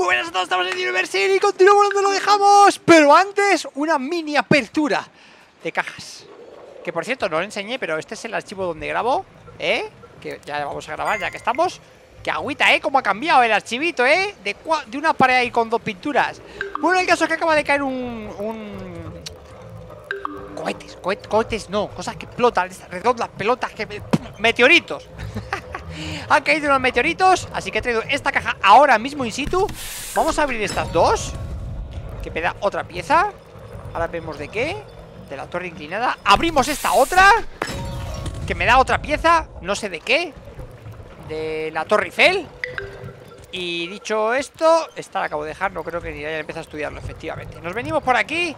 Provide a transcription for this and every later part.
Muy buenas a todos, estamos en University y continuamos donde lo dejamos Pero antes, una mini apertura de cajas Que por cierto, no lo enseñé, pero este es el archivo donde grabo ¿Eh? Que ya vamos a grabar, ya que estamos Que agüita, ¿eh? Cómo ha cambiado el archivito, ¿eh? De, de una pared ahí con dos pinturas Bueno, el caso es que acaba de caer un... un... Cohetes, cohetes, cohetes no, cosas que explotan, redondas, pelotas, que... Meteoritos Han caído unos meteoritos Así que he traído esta caja ahora mismo in situ. Vamos a abrir estas dos Que me da otra pieza. Ahora vemos de qué De la torre inclinada. Abrimos esta otra Que me da otra pieza No sé de qué De la torre Eiffel. Y dicho esto Esta la acabo de dejar No creo que ni haya empezado a estudiarlo Efectivamente. Nos venimos por aquí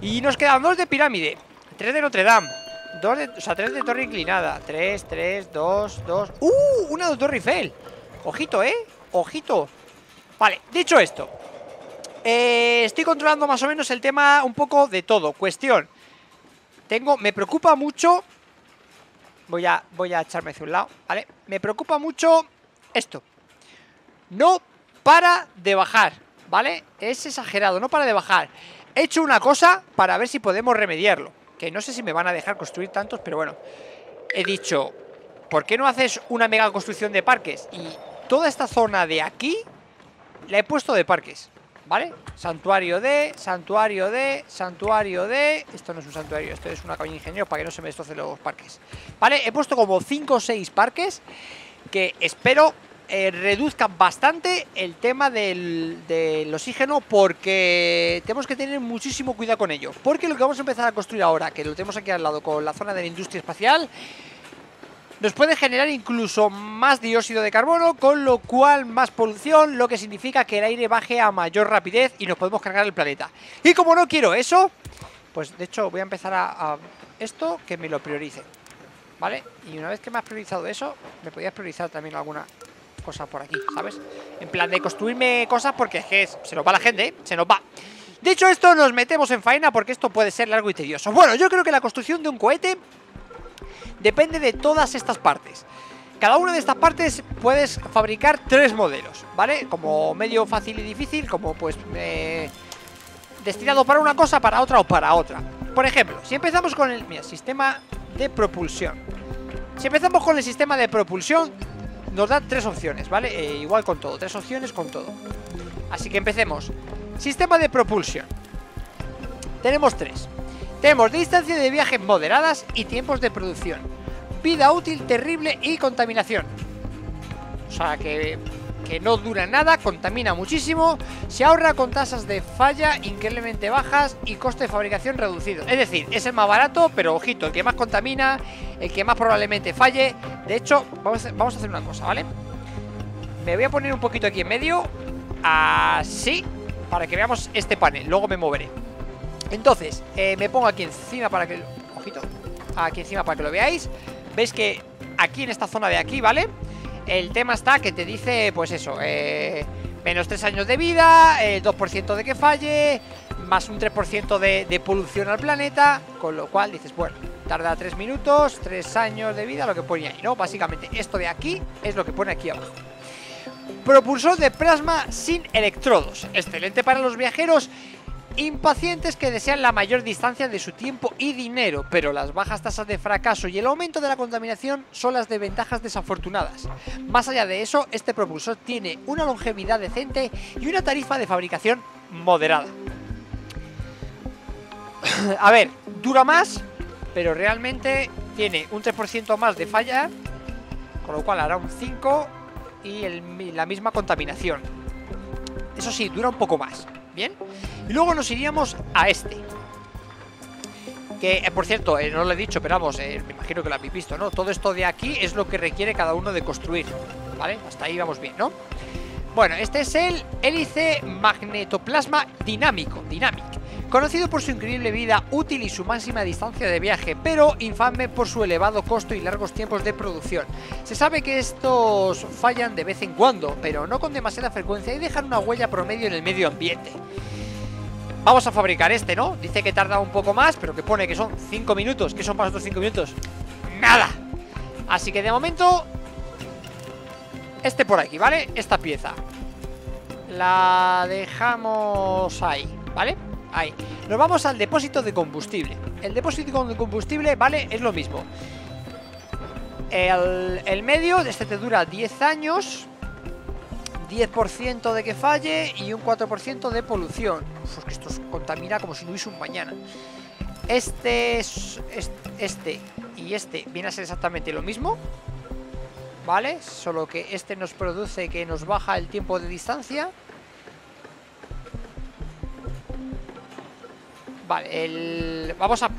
Y nos quedan dos de pirámide Tres de Notre Dame Dos o sea, tres de torre inclinada. Tres, tres, dos, dos. ¡Uh! Una de torre Eiffel. Ojito, ¿eh? Ojito. Vale, dicho esto eh, Estoy controlando más o menos el tema Un poco de todo. Cuestión. Tengo, me preocupa mucho Voy a, voy a echarme hacia un lado ¿Vale? Me preocupa mucho Esto. No para de bajar ¿Vale? Es exagerado, no para de bajar. He hecho una cosa para ver si podemos remediarlo no sé si me van a dejar construir tantos, pero bueno. He dicho, ¿por qué no haces una mega construcción de parques? Y toda esta zona de aquí la he puesto de parques, ¿vale? Santuario de, santuario de, santuario de... Esto no es un santuario, esto es una cabaña ingeniero para que no se me destrocen los parques. ¿Vale? He puesto como 5 o 6 parques que espero eh, reduzcan bastante el tema del, oxígeno porque tenemos que tener muchísimo cuidado con ello. Porque lo que vamos a empezar a construir ahora, que lo tenemos aquí al lado con la zona de la industria espacial, nos puede generar incluso más dióxido de carbono, con lo cual más polución, lo que significa que el aire baje a mayor rapidez y nos podemos cargar el planeta. Y como no quiero eso, pues de hecho voy a empezar a, a esto que me lo priorice. ¿Vale? Y una vez que me has priorizado eso, me podías priorizar también alguna cosas por aquí, ¿sabes? En plan de construirme cosas porque es que se nos va la gente, ¿eh? Se nos va Dicho esto, nos metemos en faena porque esto puede ser largo y tedioso Bueno, yo creo que la construcción de un cohete depende de todas estas partes cada una de estas partes puedes fabricar tres modelos, ¿vale? Como medio fácil y difícil, como pues eh, destinado para una cosa, para otra o para otra. Por ejemplo, si empezamos con el sistema de propulsión. Si empezamos con el sistema de propulsión, nos da tres opciones, ¿vale? Eh, igual con todo, tres opciones con todo. Así que empecemos. Sistema de propulsión. Tenemos tres. Tenemos distancia de viaje moderadas y tiempos de producción. Vida útil terrible y contaminación. O sea que que no dura nada, contamina muchísimo, se ahorra con tasas de falla increíblemente bajas y coste de fabricación reducido. Es decir, es el más barato, pero ojito, el que más contamina, el que más probablemente falle. De hecho, vamos a, hacer una cosa, ¿vale? Me voy a poner un poquito aquí en medio, así, para que veamos este panel, luego me moveré. Entonces, eh, me pongo aquí encima para que... Ojito, aquí encima para que lo veáis. Veis que aquí en esta zona de aquí, vale el tema está que te dice, pues eso, eh, menos 3 años de vida, el 2% de que falle, más un 3% de, de, polución al planeta, con lo cual dices, bueno, tarda 3 minutos, 3 años de vida, lo que pone ahí, ¿no? Básicamente, esto de aquí es lo que pone aquí abajo. Propulsor de plasma sin electrodos, excelente para los viajeros Impacientes que desean la mayor distancia de su tiempo y dinero, pero las bajas tasas de fracaso y el aumento de la contaminación son las desventajas desafortunadas. Más allá de eso, este propulsor tiene una longevidad decente y una tarifa de fabricación moderada. A ver, dura más, pero realmente tiene un 3% más de falla, con lo cual hará un 5 y la misma contaminación. Eso sí, dura un poco más. Bien. Y luego nos iríamos a este. Que, eh, por cierto, eh, no lo he dicho, pero vamos, eh, me imagino que lo habéis visto, ¿no? Todo esto de aquí es lo que requiere cada uno de construir, ¿vale? Hasta ahí vamos bien, ¿no? Bueno, este es el hélice magnetoplasma dinámico, dinámico conocido por su increíble vida útil y su máxima distancia de viaje, pero infame por su elevado costo y largos tiempos de producción. Se sabe que estos fallan de vez en cuando, pero no con demasiada frecuencia y dejan una huella promedio en el medio ambiente. Vamos a fabricar este, ¿no? Dice que tarda un poco más, pero que pone que son 5 minutos. ¿Qué son para nosotros 5 minutos? ¡Nada! Así que de momento Este por aquí, ¿vale? Esta pieza la dejamos ahí, ¿vale? Ahí. Nos vamos al depósito de combustible. El depósito de combustible, ¿vale? Es lo mismo. El, el medio, este te dura 10 años 10% de que falle y un 4% de polución. Uf, que esto contamina como si no hubiese un mañana. Este, es, este y este viene a ser exactamente lo mismo. ¿Vale? Solo que este nos produce que nos baja el tiempo de distancia. Vale, el... Vamos a... Yo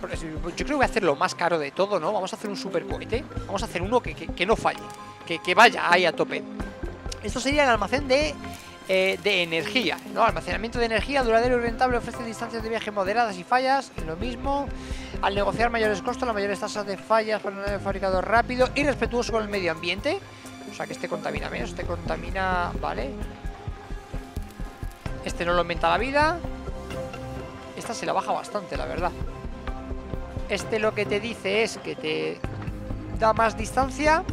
creo que voy a hacer lo más caro de todo, ¿no? Vamos a hacer un super cohete Vamos a hacer uno que, que, no falle que, que vaya ahí a tope esto sería el almacén de, eh, de energía, ¿no? Almacenamiento de energía duradero y rentable ofrece distancias de viaje moderadas y fallas, lo mismo. Al negociar mayores costos, las mayores tasas de fallas para un fabricado rápido y respetuoso con el medio ambiente. O sea que este contamina menos, este contamina... Vale. Este no lo aumenta la vida. Esta se la baja bastante, la verdad. Este lo que te dice es que te da más distancia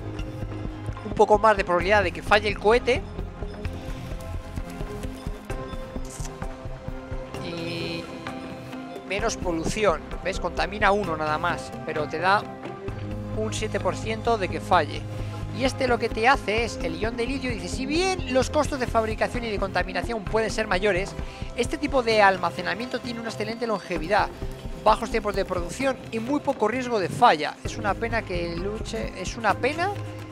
un poco más de probabilidad de que falle el cohete. Y menos polución. ¿Ves? Contamina uno nada más, pero te da un 7% de que falle. Y este lo que te hace es, el ion de litio dice, si bien los costos de fabricación y de contaminación pueden ser mayores, este tipo de almacenamiento tiene una excelente longevidad, bajos tiempos de producción y muy poco riesgo de falla. Es una pena que luche, es una pena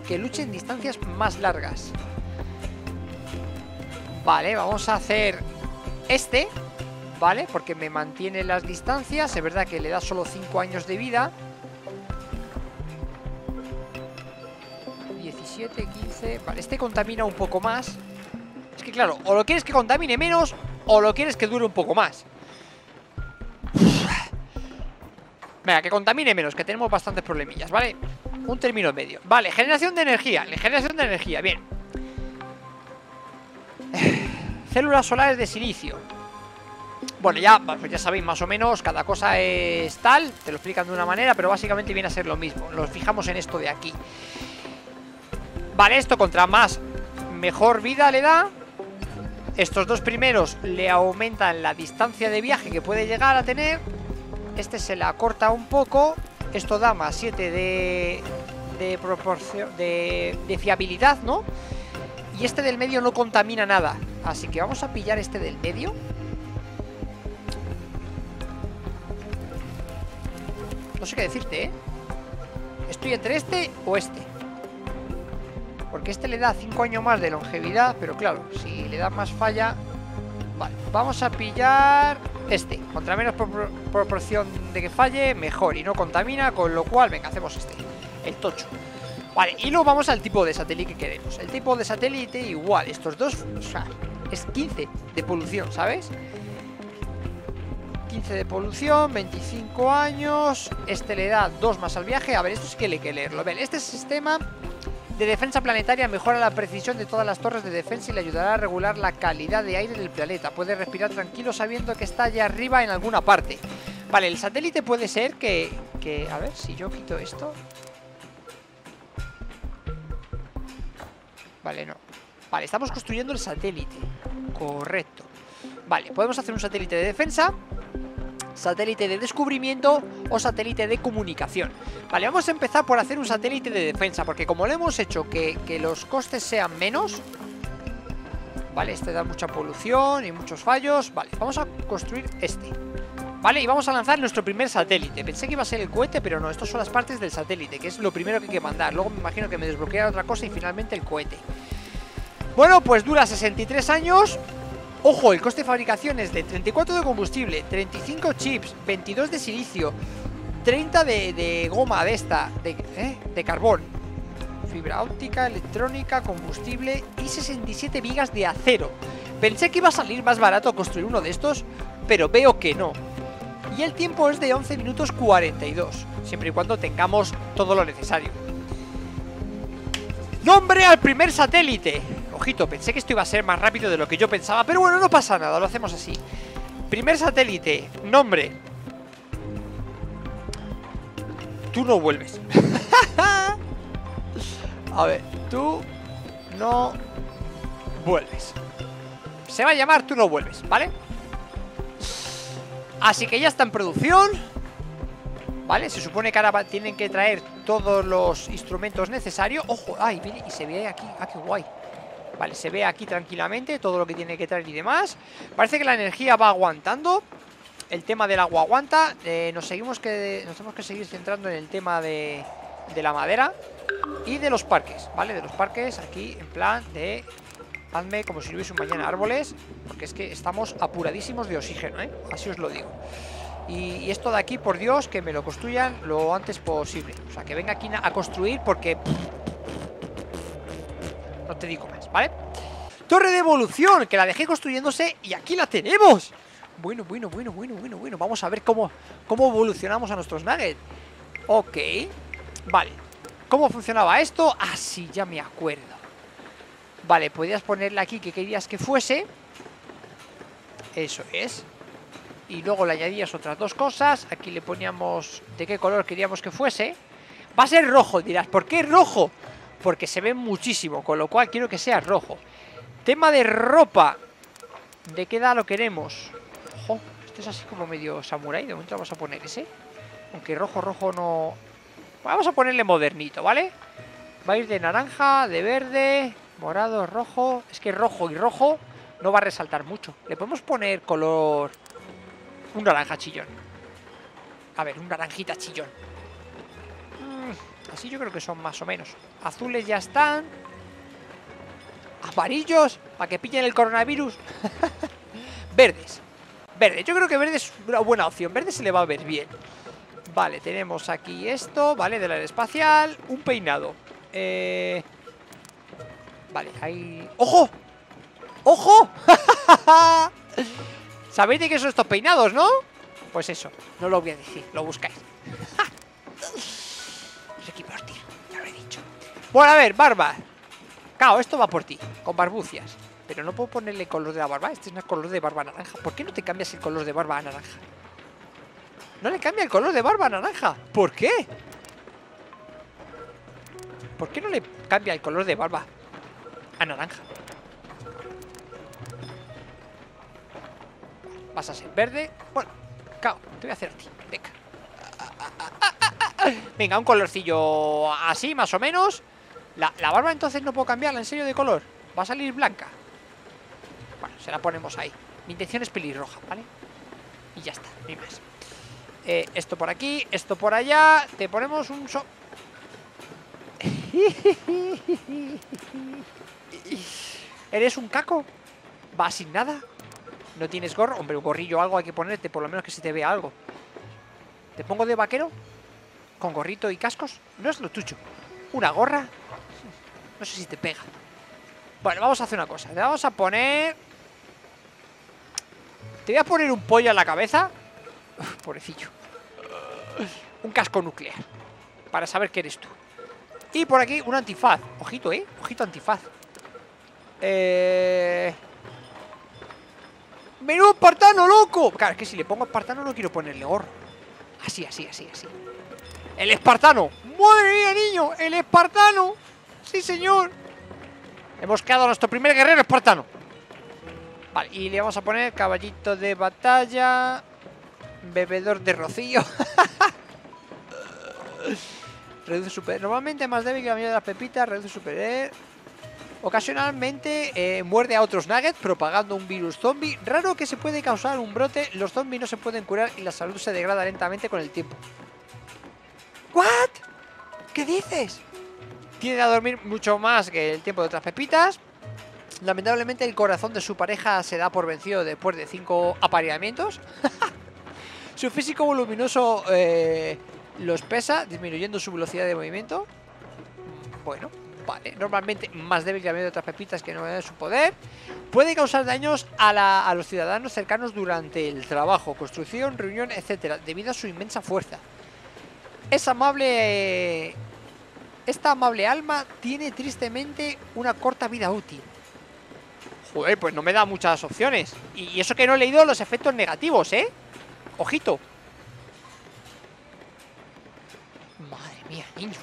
que luche en distancias más largas. Vale, vamos a hacer este, ¿vale? Porque me mantiene las distancias. Es verdad que le da solo 5 años de vida. 17, 15... Vale, este contamina un poco más. Es que claro, o lo quieres que contamine menos o lo quieres que dure un poco más. Venga, que contamine menos, que tenemos bastantes problemillas, ¿vale? Un término medio. Vale, generación de energía Generación de energía, bien. Células solares de silicio. Bueno, ya, pues ya sabéis más o menos Cada cosa es tal Te lo explican de una manera Pero básicamente viene a ser lo mismo. Nos fijamos en esto de aquí Vale, esto contra más Mejor vida le da Estos dos primeros le aumentan la distancia de viaje que puede llegar a tener Este se la corta un poco esto da más 7 de, de proporción, de, de fiabilidad, ¿no? Y este del medio no contamina nada. Así que vamos a pillar este del medio. No sé qué decirte, ¿eh? Estoy entre este o este. Porque este le da 5 años más de longevidad, pero claro, si le da más falla... Vale, vamos a pillar este, contra menos proporción de que falle, mejor y no contamina, con lo cual, venga, hacemos este, el tocho. Vale, y luego vamos al tipo de satélite que queremos. El tipo de satélite igual, estos dos, o sea, es 15 de polución, ¿sabes? 15 de polución, 25 años, este le da 2 más al viaje. A ver, esto es que le hay que leerlo. Ven, este sistema de defensa planetaria mejora la precisión de todas las torres de defensa y le ayudará a regular la calidad de aire del planeta. Puede respirar tranquilo sabiendo que está allá arriba en alguna parte. Vale, el satélite puede ser que... que a ver, si yo quito esto... Vale, no. Vale, estamos construyendo el satélite. Correcto. Vale, podemos hacer un satélite de defensa satélite de descubrimiento o satélite de comunicación. Vale, vamos a empezar por hacer un satélite de defensa, porque como lo hemos hecho que, los costes sean menos, vale, este da mucha polución y muchos fallos, vale, vamos a construir este. Vale, y vamos a lanzar nuestro primer satélite Pensé que iba a ser el cohete, pero no, estas son las partes del satélite Que es lo primero que hay que mandar Luego me imagino que me desbloqueará otra cosa y finalmente el cohete Bueno, pues dura 63 años Ojo, el coste de fabricación es de 34 de combustible, 35 chips, 22 de silicio, 30 de, goma de esta, de, ¿eh? de carbón, fibra óptica, electrónica, combustible y 67 vigas de acero. Pensé que iba a salir más barato construir uno de estos, pero veo que no. Y el tiempo es de 11 minutos 42, siempre y cuando tengamos todo lo necesario. ¡Nombre al primer satélite! Ojito, pensé que esto iba a ser más rápido de lo que yo pensaba Pero bueno, no pasa nada, lo hacemos así Primer satélite, nombre Tú no vuelves A ver, tú no vuelves Se va a llamar Tú no vuelves, ¿vale? Así que ya está en producción ¿Vale? Se supone que ahora tienen que traer todos los instrumentos necesarios ¡Ojo! ¡Ay! y se ve aquí ¡Ah, qué guay! Vale, se ve aquí tranquilamente todo lo que tiene que traer y demás. Parece que la energía va aguantando. El tema del agua aguanta. Eh, Nos seguimos que nos tenemos que seguir centrando en el tema de, de la madera Y de los parques, ¿vale? De los parques aquí en plan de Hazme como si hubiese un mañana árboles Porque es que estamos apuradísimos de oxígeno, ¿eh? Así os lo digo. Y, esto de aquí, por Dios, que me lo construyan lo antes posible. O sea, que venga aquí a construir porque... No te digo más, ¿vale? Torre de evolución, que la dejé construyéndose y aquí la tenemos. Bueno, bueno, bueno, bueno, bueno, bueno Vamos a ver cómo, cómo evolucionamos a nuestros nuggets. Ok Vale. ¿Cómo funcionaba esto? Ah, sí, ya me acuerdo. Vale, podías ponerle aquí que querías que fuese. Eso es. Y luego le añadías otras dos cosas. Aquí le poníamos de qué color queríamos que fuese. Va a ser rojo, dirás. ¿Por qué rojo? Porque se ve muchísimo Con lo cual quiero que sea rojo. Tema de ropa. ¿De qué edad lo queremos? Ojo, este es así como medio samurai De momento vamos a poner ese. Aunque rojo, rojo no... Vamos a ponerle modernito, ¿vale? Va a ir de naranja, de verde Morado, rojo. Es que rojo y rojo no va a resaltar mucho. Le podemos poner color... Un naranja chillón. A ver, un naranjita chillón Así yo creo que son más o menos. Azules ya están. Amarillos Para que pillen el coronavirus. Verdes. Verde, yo creo que verde es una buena opción. Verde se le va a ver bien. Vale, tenemos aquí esto, ¿vale? Del espacial Un peinado. Eh... Vale, ahí... ¡Ojo! ¡Ojo! ¿Sabéis de qué son estos peinados, no? Pues eso, no lo voy a decir, lo buscáis Bueno, a ver, barba Claro, esto va por ti, con barbucias Pero no puedo ponerle color de la barba Este es el color de barba naranja ¿Por qué no te cambias el color de barba a naranja? No le cambia el color de barba a naranja ¿Por qué? ¿Por qué no le cambia el color de barba a naranja. Vas a ser verde. Bueno, cao, te voy a hacer a ti. Venga. Venga, un colorcillo así, más o menos. La, la barba entonces no puedo cambiarla, en serio, de color. Va a salir blanca. Bueno, se la ponemos ahí. Mi intención es pelirroja, ¿vale? Y ya está, ni más. Eh, esto por aquí, esto por allá. Te ponemos un so... ¿Eres un caco? ¿Vas sin nada? ¿No tienes gorro? Hombre, un gorrillo o algo hay que ponerte, por lo menos que se te vea algo. ¿Te pongo de vaquero? ¿Con gorrito y cascos? No es lo tuyo. ¿Una gorra? No sé si te pega. Bueno, vamos a hacer una cosa. Te vamos a poner... Te voy a poner un pollo en la cabeza. pobrecillo. Un casco nuclear. Para saber que eres tú. Y por aquí un antifaz. Ojito, ¿eh? Ojito antifaz. Eh... ¡Menú espartano, loco! Claro, es que si le pongo espartano no quiero ponerle gorro. Así, así, así, así. ¡El espartano! ¡Madre mía, niño! ¡El espartano! ¡Sí, señor! Hemos quedado nuestro primer guerrero espartano. Vale, y le vamos a poner caballito de batalla. Bebedor de rocío. reduce super. Normalmente más débil que la mayoría de las pepitas. Reduce super. Ocasionalmente eh, muerde a otros nuggets propagando un virus zombie. Raro que se puede causar un brote, los zombies no se pueden curar y la salud se degrada lentamente con el tiempo. ¿What? ¿Qué dices? Tiene a dormir mucho más que el tiempo de otras pepitas. Lamentablemente el corazón de su pareja se da por vencido después de cinco apareamientos. su físico voluminoso eh, los pesa, disminuyendo su velocidad de movimiento. Bueno, normalmente más débil que de otras pepitas que no de su poder. Puede causar daños a, los ciudadanos cercanos durante el trabajo, construcción, reunión, etcétera, debido a su inmensa fuerza. Es amable. Esta amable alma tiene tristemente una corta vida útil. Joder, pues no me da muchas opciones. Y eso que no he leído los efectos negativos, ¿eh? Ojito. Madre mía, niño.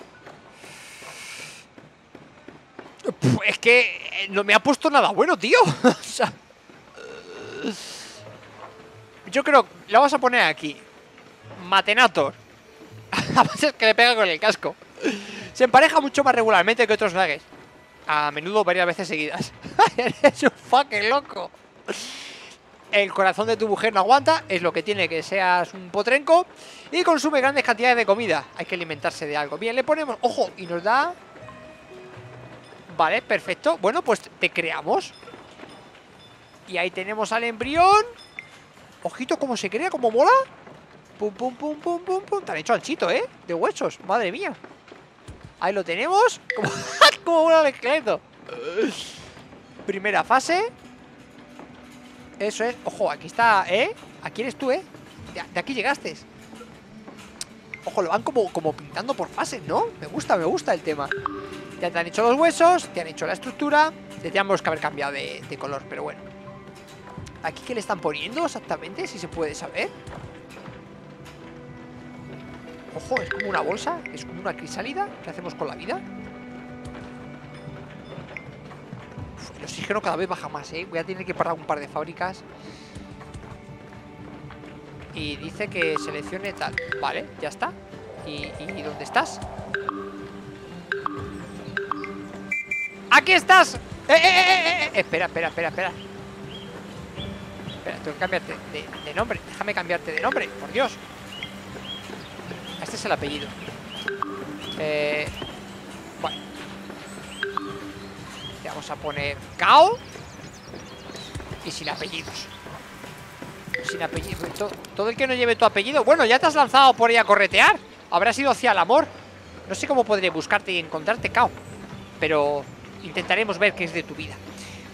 Es que eh, no me ha puesto nada bueno, tío. Yo creo, la vamos a poner aquí. Matenator. Además es que le pega con el casco. Se empareja mucho más regularmente que otros nuggets. A menudo varias veces seguidas. Eres un fucking loco. El corazón de tu mujer no aguanta, es lo que tiene que seas un potrenco. Y consume grandes cantidades de comida. Hay que alimentarse de algo. Bien, le ponemos, ojo, y nos da... Vale, perfecto. Bueno, pues te creamos. Y ahí tenemos al embrión. Ojito cómo se crea, cómo mola. Pum, pum, pum, pum, pum, pum. Te han hecho anchito, ¿eh? De huesos, madre mía. Ahí lo tenemos. Como, como el esqueleto. Primera fase. Eso es. Ojo, aquí está, ¿eh? Aquí eres tú, ¿eh? De, aquí llegaste. Ojo, lo van como, pintando por fases, ¿no? Me gusta, me gusta el tema. Ya te han hecho los huesos, te han hecho la estructura. Tendríamos que haber cambiado de color, pero bueno. ¿Aquí qué le están poniendo exactamente? Si se puede saber. Ojo, es como una bolsa, es como una crisálida. ¿Qué hacemos con la vida? Uf, el oxígeno cada vez baja más, ¿eh? Voy a tener que parar un par de fábricas. Y dice que seleccione tal. Vale, ya está. ¿Y, dónde estás? ¡Aquí estás! ¡Eh, eh, eh, eh, eh! Espera, espera, espera, espera. Espera, tengo que cambiarte de nombre. Déjame cambiarte de nombre, por Dios. Es el apellido. Eh, bueno. Le vamos a poner Kao. Y sin apellidos. Sin apellido. Todo, todo el que no lleve tu apellido. Bueno, ya te has lanzado por ahí a corretear. Habrás ido hacia el amor. No sé cómo podré buscarte y encontrarte, Kao. Pero intentaremos ver qué es de tu vida.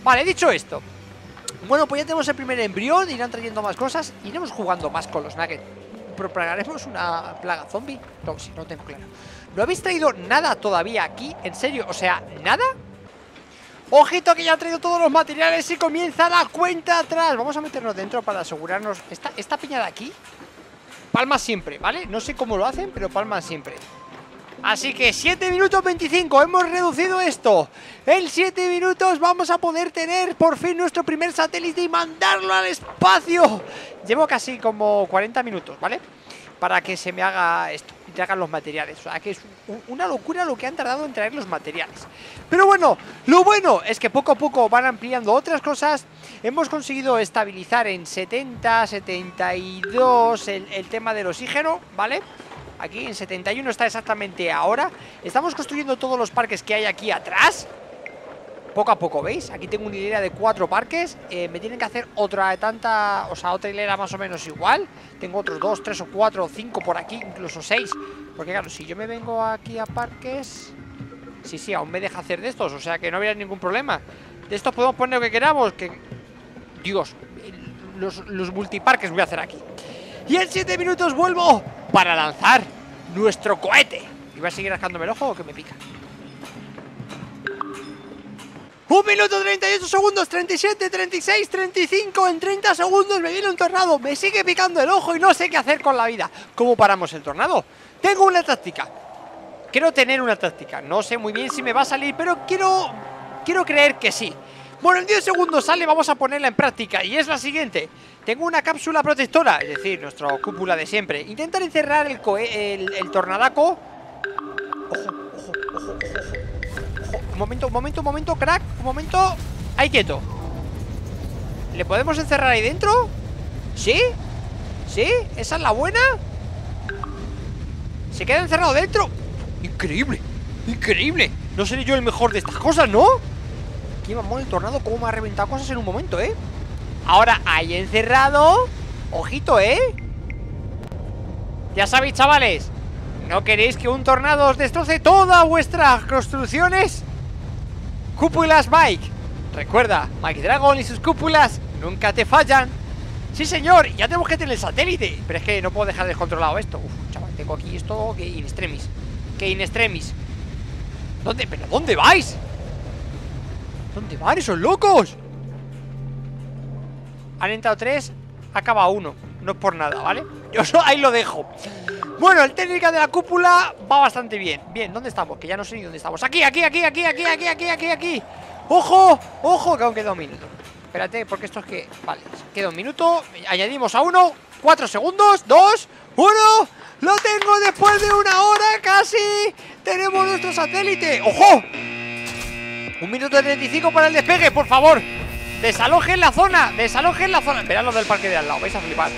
Vale, dicho esto. Bueno, pues ya tenemos el primer embrión. Irán trayendo más cosas. Iremos jugando más con los nuggets propagaremos una plaga zombie? No, si no tengo claro. ¿No habéis traído nada todavía aquí? ¿En serio? O sea, ¿nada? Ojito que ya ha traído todos los materiales y comienza la cuenta atrás. Vamos a meternos dentro para asegurarnos. Esta, esta piña de aquí, palma siempre, ¿vale? No sé cómo lo hacen, pero palma siempre. Así que 7 minutos 25, hemos reducido esto. En 7 minutos vamos a poder tener por fin nuestro primer satélite y mandarlo al espacio. Llevo casi como 40 minutos, ¿vale? Para que se me haga esto y hagan los materiales. O sea que es una locura lo que han tardado en traer los materiales. Pero bueno, lo bueno es que poco a poco van ampliando otras cosas. Hemos conseguido estabilizar en 70, 72 el, el tema del oxígeno, ¿vale? Aquí en 71 está exactamente ahora. Estamos construyendo todos los parques que hay aquí atrás. Poco a poco, ¿veis? Aquí tengo una hilera de cuatro parques. Eh, Me tienen que hacer otra de tanta O sea, otra hilera más o menos igual. Tengo otros dos, tres o cuatro o cinco por aquí Incluso seis. Porque claro, si yo me vengo aquí a parques Sí, sí, aún me deja hacer de estos O sea que no habría ningún problema. De estos podemos poner lo que queramos que... Dios Los, multiparques voy a hacer aquí. Y en 7 minutos vuelvo para lanzar nuestro cohete. ¿Y va a seguir rascándome el ojo o que me pica? Un minuto 38 segundos, 37, 36, 35 En 30 segundos me viene un tornado Me sigue picando el ojo y no sé qué hacer con la vida ¿Cómo paramos el tornado? Tengo una táctica Quiero tener una táctica No sé muy bien si me va a salir Pero quiero... Quiero creer que sí Bueno, en 10 segundos sale, vamos a ponerla en práctica Y es la siguiente tengo una cápsula protectora, es decir, nuestra cúpula de siempre. Intentar encerrar el, tornadaco. Ojo, ojo, ojo, ojo. Un momento, un momento, un momento, crack. Un momento. Ahí quieto. ¿Le podemos encerrar ahí dentro? ¿Sí? ¿Sí? ¿Esa es la buena? Se queda encerrado dentro. Increíble, increíble. No seré yo el mejor de estas cosas, ¿no? Qué mamón el tornado, cómo me ha reventado cosas en un momento, ¿eh? Ahora, ahí encerrado Ojito, ¿eh? Ya sabéis, chavales ¿No queréis que un tornado os destroce todas vuestras construcciones? Cúpulas Mike Recuerda, Mike Dragon y sus cúpulas nunca te fallan Sí, señor, ya tenemos que tener el satélite Pero es que no puedo dejar descontrolado esto Uf, chaval, tengo aquí esto que in extremis Que in extremis ¿Dónde? ¿Pero dónde vais? ¿Dónde van esos locos? Han entrado tres, acaba uno No es por nada, ¿vale? Yo ahí lo dejo Bueno, el técnica de la cúpula va bastante bien Bien, ¿dónde estamos? Que ya no sé ni dónde estamos Aquí, aquí, aquí, aquí, aquí, aquí, aquí, aquí, aquí ¡Ojo! ¡Ojo! Que aún queda un minuto Espérate, porque esto es que... Vale, queda un minuto Añadimos a uno Cuatro segundos Dos Uno ¡Lo tengo después de una hora casi! ¡Tenemos nuestro satélite! ¡Ojo! Un minuto y 35 para el despegue, por favor Desalojen la zona Desalojen la zona. Verán lo del parque de al lado Vais a flipar.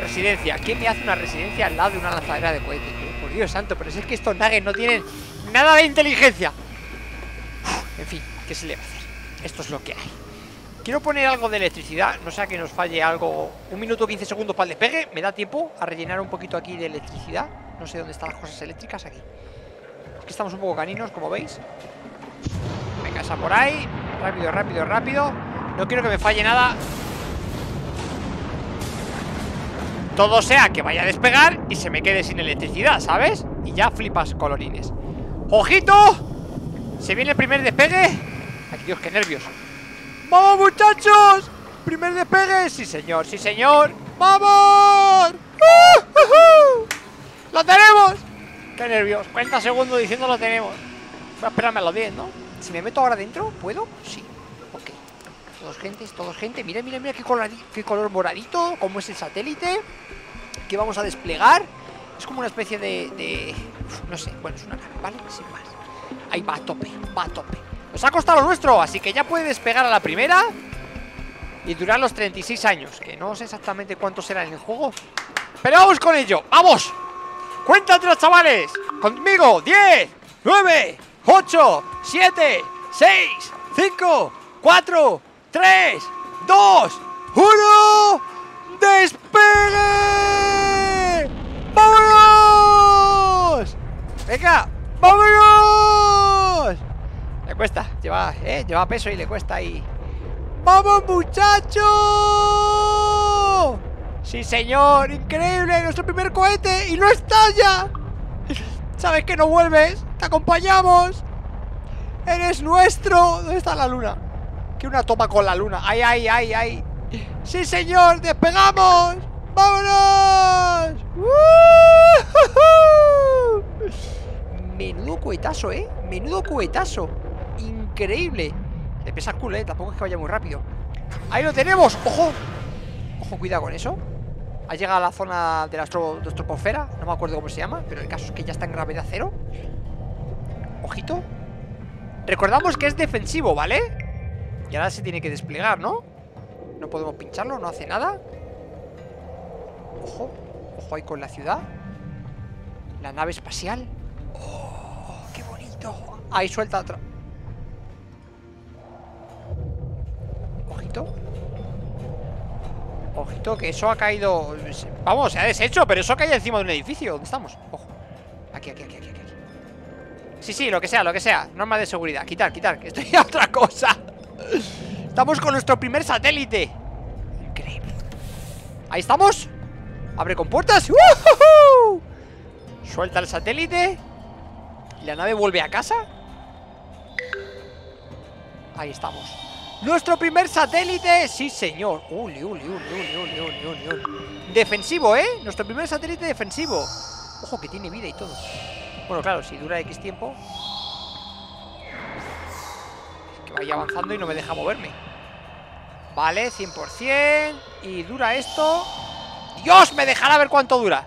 Residencia ¿Quién me hace una residencia al lado de una lanzadera de cohetes? Por Dios santo Pero si es que estos nuggets no tienen nada de inteligencia. En fin, ¿qué se le va a hacer? Esto es lo que hay. Quiero poner algo de electricidad, no sea que nos falle algo. Un minuto 15 segundos para el despegue Me da tiempo a rellenar un poquito aquí de electricidad. No sé dónde están las cosas eléctricas aquí. Que estamos un poco caninos, como veis Venga, esa por ahí Rápido, rápido, rápido No quiero que me falle nada Todo sea que vaya a despegar Y se me quede sin electricidad, ¿sabes? Y ya flipas colorines ¡Ojito! Se viene el primer despegue Ay, Dios, qué nervios ¡Vamos, muchachos! ¡Primer despegue! ¡Sí, señor! ¡Sí, señor! ¡Vamos! ¡Uh, lo tenemos! ¡Qué nervios! 40 segundos diciendo lo tenemos Voy a esperarme a los 10, ¿no? Si me meto ahora dentro, ¿puedo? Sí. Ok. Todos gentes, todos gente Mira, mira, mira qué color, qué color moradito Cómo es el satélite Que vamos a desplegar. Es como una especie de... No sé, bueno, es una nave, ¿vale? Sin más. Ahí va a tope, va a tope. Nos ha costado lo nuestro, así que ya puede despegar a la primera Y durar los 36 años Que no sé exactamente cuánto será en el juego Pero vamos con ello, ¡vamos! Los chavales. Conmigo, 10, 9, 8, 7, 6, 5, 4, 3, 2, 1 ¡Despegue! ¡Vámonos! Venga, ¡vámonos! Le cuesta, lleva, eh, lleva peso y le cuesta ahí ¡Vamos muchachos! ¡Sí señor! ¡Increíble! ¡Nuestro primer cohete! ¡Y no estalla! ¿Sabes que no vuelves? ¡Te acompañamos! ¡Eres nuestro! ¿Dónde está la luna? Que una toma con la luna ¡Ay, ay, ay, ay! ¡Sí señor! ¡Despegamos! ¡Vámonos! Menudo cohetazo, ¿eh? Menudo cohetazo increíble Le pesa el culo, eh, tampoco es que vaya muy rápido Ahí lo tenemos, ojo Ojo, cuidado con eso Ha llegado a la zona de la estropofera No me acuerdo cómo se llama Pero el caso es que ya está en gravedad cero. Ojito. Recordamos que es defensivo, ¿vale? Y ahora se tiene que desplegar, ¿no? No podemos pincharlo, no hace nada. Ojo Ojo ahí con la ciudad. La nave espacial. Oh, qué bonito. Ahí suelta otra. Ojito, que eso ha caído Vamos, se ha deshecho, pero eso ha caído encima de un edificio ¿Dónde estamos? Ojo. Aquí, aquí, aquí, aquí, aquí. Sí, sí, lo que sea, lo que sea Norma de seguridad, quitar, quitar Que estoy a otra cosa. Estamos con nuestro primer satélite. Increíble. Ahí estamos. Abre con puertas. Suelta el satélite. Y la nave vuelve a casa Ahí estamos nuestro primer satélite, sí señor. Uli, uli, uli, uli, uli, uli, uli. Defensivo, ¿eh? Nuestro primer satélite defensivo. Ojo, que tiene vida y todo. Bueno, claro, si dura X tiempo Que vaya avanzando y no me deja moverme. Vale, 100% Y dura esto. ¡Dios! Me dejará ver cuánto dura.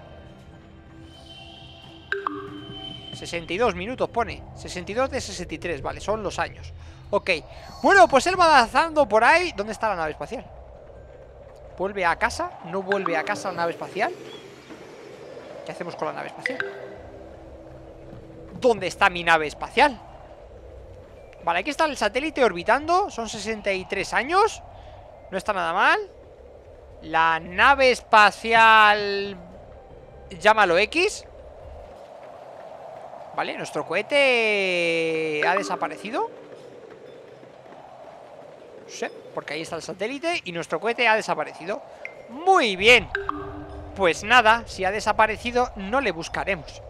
62 minutos pone. 62 de 63, vale, son los años Ok, bueno, pues él va avanzando por ahí ¿Dónde está la nave espacial? ¿Vuelve a casa? ¿No vuelve a casa la nave espacial? ¿Qué hacemos con la nave espacial? ¿Dónde está mi nave espacial? Vale, aquí está el satélite orbitando Son 63 años No está nada mal La nave espacial Llámalo X Vale, nuestro cohete Ha desaparecido Porque ahí está el satélite y nuestro cohete ha desaparecido. Muy bien. Pues nada, si ha desaparecido no le buscaremos.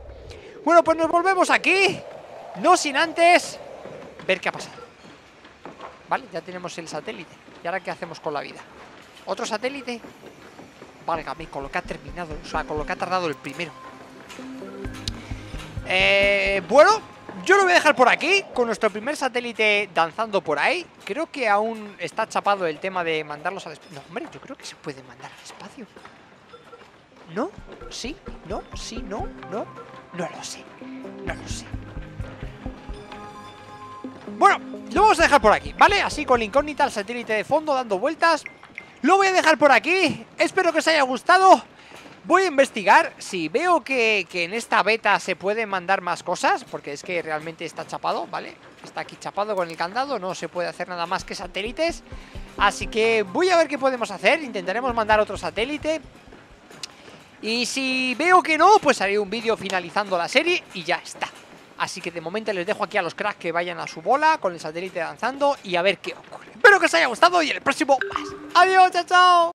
Bueno, pues nos volvemos aquí No sin antes Ver qué ha pasado. Vale, ya tenemos el satélite. ¿Y ahora qué hacemos con la vida? ¿Otro satélite? Válgame, con lo que ha terminado O sea, con lo que ha tardado el primero. Eh, Bueno, yo lo voy a dejar por aquí, con nuestro primer satélite danzando por ahí. Creo que aún está chapado el tema de mandarlos al espacio. No, hombre, yo creo que se puede mandar al espacio. ¿No? ¿Sí? ¿No? ¿Sí? ¿No? ¿No? No lo sé. No lo sé. Bueno, lo vamos a dejar por aquí, ¿vale? Así con la incógnita, el satélite de fondo dando vueltas. Lo voy a dejar por aquí. Espero que os haya gustado. Voy a investigar si veo que, que, en esta beta se pueden mandar más cosas, porque es que realmente está chapado, ¿vale? Está aquí chapado con el candado, no se puede hacer nada más que satélites. Así que voy a ver qué podemos hacer, intentaremos mandar otro satélite. Y si veo que no, pues haré un vídeo finalizando la serie y ya está. Así que de momento les dejo aquí a los cracks que vayan a su bola con el satélite danzando y a ver qué ocurre. Espero que os haya gustado y en el próximo más. Adiós, chao, chao.